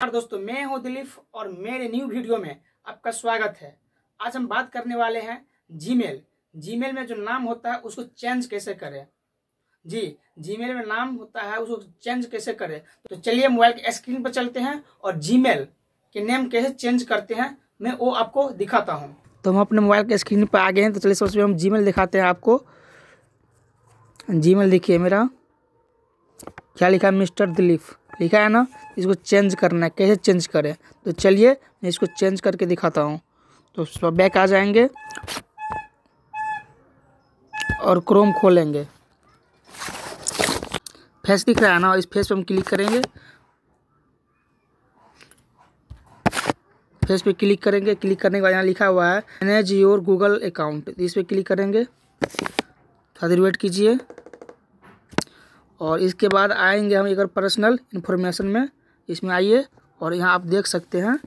नमस्कार दोस्तों, मैं हूँ दिलीप और मेरे न्यू वीडियो में आपका स्वागत है। आज हम बात करने वाले हैं जीमेल जीमेल में जो नाम होता है, उसको चेंज कैसे करें? जी जीमेल में नाम होता है, उसको चेंज कैसे करें? तो चलिए मोबाइल के स्क्रीन पर चलते हैं और जीमेल के नेम कैसे चेंज करते हैं, मैं वो आपको दिखाता हूँ। तो हम अपने मोबाइल के स्क्रीन पर आ गए हैं तो चलिए सबसे हम जीमेल दिखाते हैं आपको। जीमेल देखिए मेरा। क्या लिखा है? मिस्टर दिलीप। लिखा है ना? इसको चेंज करना है। कैसे चेंज करें? तो चलिए, मैं इसको चेंज करके दिखाता हूँ। तो बैक आ जाएँगे और क्रोम खोलेंगे। फेस दिख रहा है ना? इस फेस पे हम क्लिक करेंगे। फेस पे क्लिक करेंगे। क्लिक करने के बाद यहाँ लिखा हुआ है, मैनेज योर गूगल अकाउंट। इस पर क्लिक करेंगे। थोड़ा देर वेट कीजिए। और इसके बाद आएँगे हम एक पर्सनल इन्फॉर्मेशन में। इसमें आइए और यहाँ आप देख सकते हैं।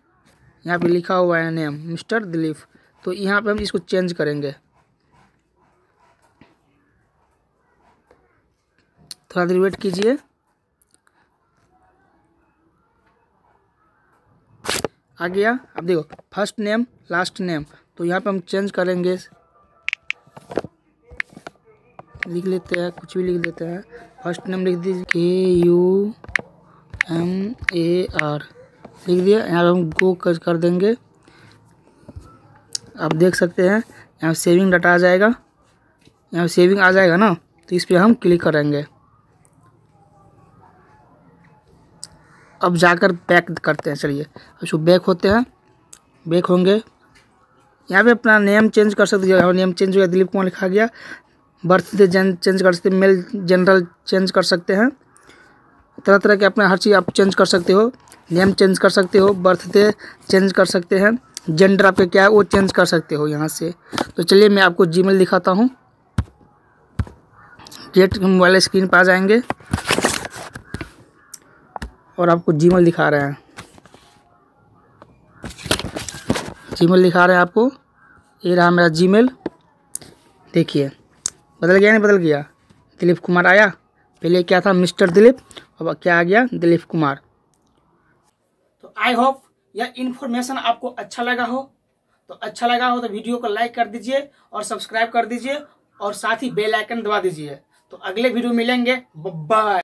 यहाँ पे लिखा हुआ है नेम मिस्टर दिलीप। तो यहाँ पे हम इसको चेंज करेंगे। थोड़ा देर वेट कीजिए। आ गया। अब देखो फ़र्स्ट नेम लास्ट नेम तो यहाँ पे हम चेंज करेंगे। लिख लेते हैं कुछ भी लिख लेते हैं। फ़र्स्ट नेम लिख दीजिए के यू एम ए आर लिख दिया यहाँ हम गो कर, कर देंगे। आप देख सकते हैं यहाँ सेविंग डाटा आ जाएगा। यहाँ सेविंग आ जाएगा ना तो इस पर हम क्लिक करेंगे। अब जाकर बैक करते हैं चलिए। अब इसको बैक होते हैं बैक होंगे। यहाँ पे अपना नेम चेंज कर सकते हैं। नेम चेंज हो गया दिलीप कुमार लिखा गया। बर्थडे चेंज कर सकते, मेल जनरल चेंज कर सकते हैं। तरह तरह के अपने हर चीज़ आप चेंज कर सकते हो, नेम चेंज कर सकते हो, बर्थ बर्थडे चेंज कर सकते हैं, जेंडर आपके क्या है वो चेंज कर सकते हो यहाँ से। तो चलिए मैं आपको जीमेल दिखाता हूँ। गेट मोबाइल स्क्रीन पर आ जाएँगे। और आपको जीमेल दिखा रहे हैं। जीमेल दिखा रहे हैं आपको। ये रहा मेरा जीमेल देखिए। बदल गया नहीं बदल गया? दिलीप कुमार आया। पहले क्या था? मिस्टर दिलीप, अब क्या आ गया? दिलीप कुमार। तो आई होप यह इन्फॉर्मेशन आपको अच्छा लगा हो। तो अच्छा लगा हो तो वीडियो को लाइक कर दीजिए और सब्सक्राइब कर दीजिए और साथ ही बेल आइकन दबा दीजिए। तो अगले वीडियो मिलेंगे। बाय